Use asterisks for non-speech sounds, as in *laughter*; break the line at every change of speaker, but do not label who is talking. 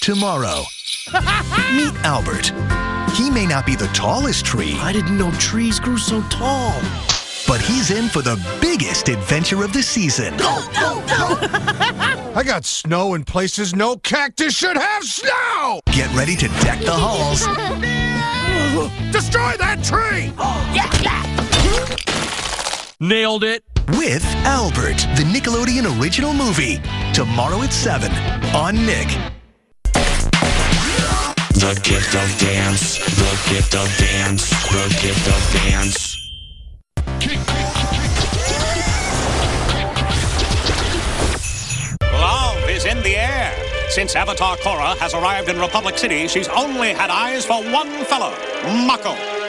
tomorrow. *laughs* Meet Albert. He may not be the tallest tree,
I didn't know trees grew so tall.
but he's in for the biggest adventure of the season. Go, go, go! *laughs*
I got snow in places no cactus should have snow!
Get ready to deck the halls *laughs*
Destroy that tree!
Nailed it.
with Albert, the Nickelodeon original movie. Tomorrow at 7 on Nick.
The gift of dance, the gift of dance, the gift of dance.
Love is in the air. Since Avatar Korra has arrived in Republic City, she's only had eyes for one fellow, Mako.